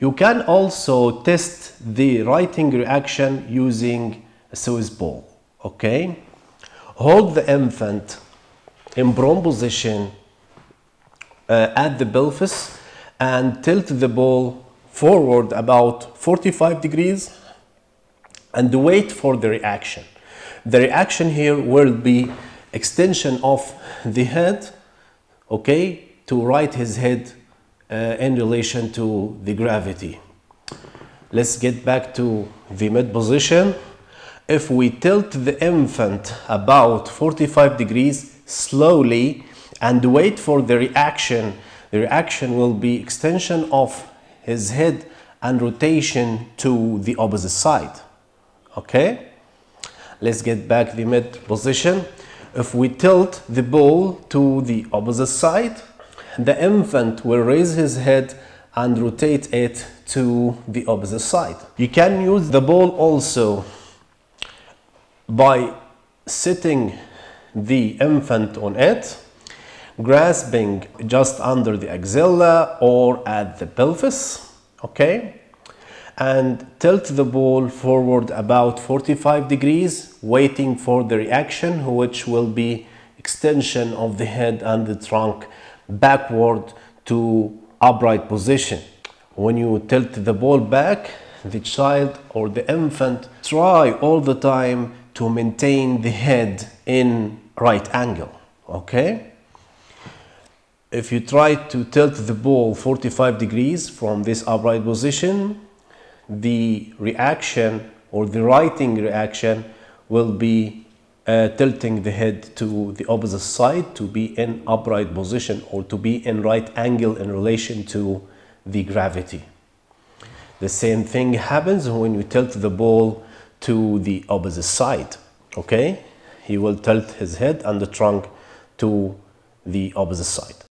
You can also test the righting reaction using a Swiss ball. Okay? Hold the infant in prone position uh, at the pelvis and tilt the ball forward about 45 degrees and wait for the reaction. The reaction here will be extension of the head, okay, to right his head Uh, in relation to the gravity. Let's get back to the mid position. If we tilt the infant about 45 degrees slowly and wait for the reaction, the reaction will be extension of his head and rotation to the opposite side. Okay? Let's get back the mid position. If we tilt the ball to the opposite side, the infant will raise his head and rotate it to the opposite side. You can use the ball also by sitting the infant on it, grasping just under the axilla or at the pelvis, okay? And tilt the ball forward about 45 degrees, waiting for the reaction, which will be extension of the head and the trunk backward to upright position. When you tilt the ball back, the child or the infant try all the time to maintain the head in right angle, okay? If you try to tilt the ball 45 degrees from this upright position, the reaction or the righting reaction will be uh, tilting the head to the opposite side to be in upright position or to be in right angle in relation to the gravity. The same thing happens when you tilt the ball to the opposite side. Okay? He will tilt his head and the trunk to the opposite side.